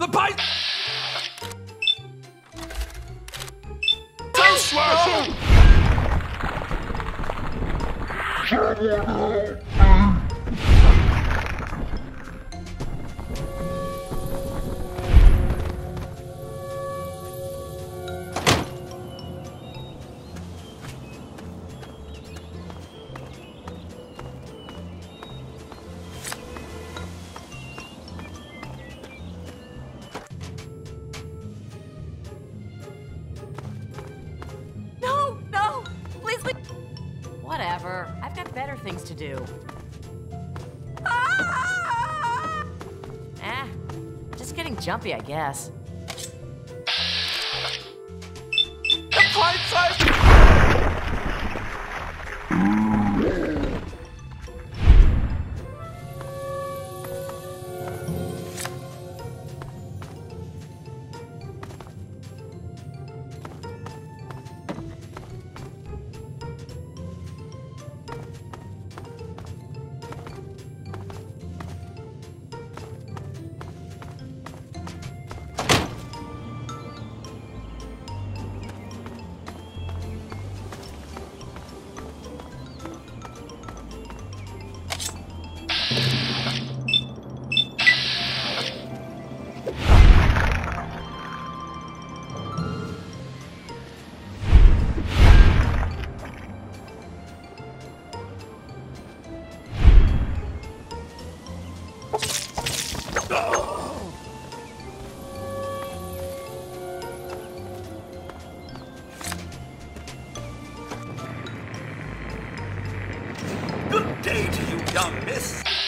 The pipe! No, Whatever. I've got better things to do. Ah! Eh, just getting jumpy, I guess. The! miss.